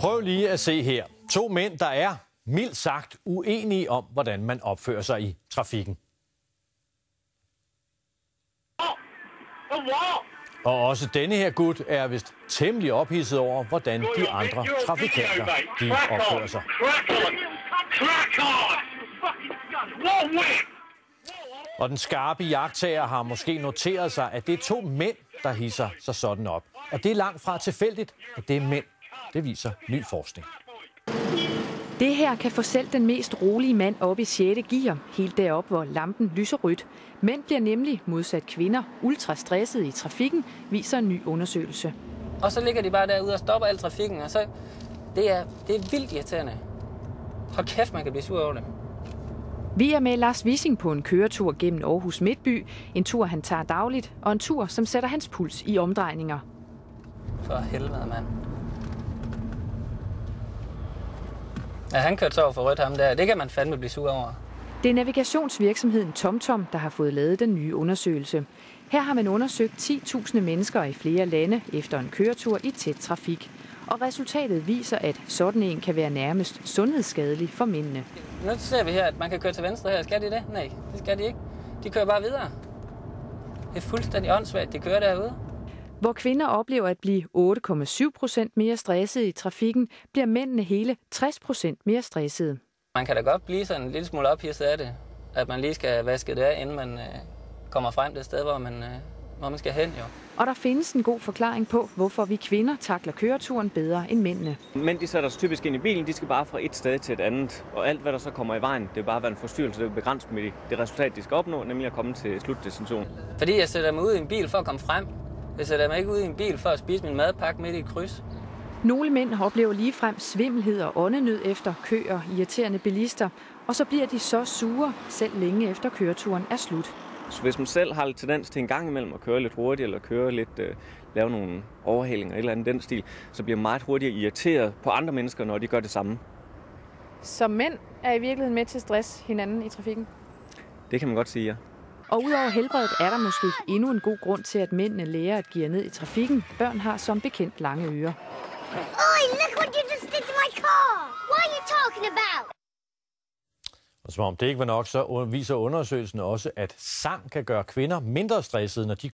Prøv lige at se her. To mænd, der er mildt sagt uenige om, hvordan man opfører sig i trafikken. Og også denne her gut er vist temmelig ophidset over, hvordan de andre trafikanter de opfører sig. Og den skarpe jagttager har måske noteret sig, at det er to mænd, der hisser sig sådan op. Og det er langt fra tilfældigt, at det er mænd. Det viser ny forskning. Det her kan få selv den mest rolige mand op i 6. gear, helt derop, hvor lampen lyser rødt. Mænd bliver nemlig, modsat kvinder, ultra stresset i trafikken, viser en ny undersøgelse. Og så ligger de bare derude og stopper al trafikken, og så... Det er, det er vildt irriterende. Hold kæft, man kan blive sur over det. Vi er med Lars Wissing på en køretur gennem Aarhus Midtby. En tur, han tager dagligt, og en tur, som sætter hans puls i omdrejninger. For helvede, mand. Ja, han kørte så over for rødt ham der. Det kan man fandme blive sur over. Det er navigationsvirksomheden TomTom, der har fået lavet den nye undersøgelse. Her har man undersøgt 10.000 mennesker i flere lande efter en køretur i tæt trafik. Og resultatet viser, at sådan en kan være nærmest sundhedsskadelig for mændene. Nu ser vi her, at man kan køre til venstre her. Skal de det? Nej, det skal de ikke. De kører bare videre. Det er fuldstændig åndssvagt, de kører derude. Hvor kvinder oplever at blive 8,7 procent mere stresset i trafikken, bliver mændene hele 60 procent mere stressede. Man kan da godt blive sådan en lille smule ophidset af det. At man lige skal vaske det af, inden man øh, kommer frem det sted, hvor man, øh, hvor man skal hen. Jo. Og der findes en god forklaring på, hvorfor vi kvinder takler køreturen bedre end mændene. Men de sætter sig typisk ind i bilen, de skal bare fra et sted til et andet. Og alt, hvad der så kommer i vejen, det er bare være en forstyrrelse, det er begrænset med det resultat, de skal opnå, nemlig at komme til slutdestinationen. Fordi jeg sætter mig ud i en bil for at komme frem. Jeg sætter mig ikke ud i en bil for at spise min madpakke midt i et kryds. Nogle mænd oplever ligefrem svimmelhed og åndenød efter kø og irriterende bilister, og så bliver de så sure, selv længe efter køreturen er slut. Så hvis man selv har lidt tendens til en gang imellem at køre lidt hurtigt, eller køre lidt, øh, lave nogle overhalinger eller andet den stil, så bliver man meget hurtigere irriteret på andre mennesker, når de gør det samme. Så mænd er i virkeligheden med til at stress hinanden i trafikken? Det kan man godt sige, ja. Og udover helbredet er der måske endnu en god grund til, at mændene lærer at give ned i trafikken. Børn har som bekendt lange ører. Oi, look what you just did to my car! What are you talking about? Og som om det ikke var nok, så viser undersøgelsen også, at sang kan gøre kvinder mindre stressede, når de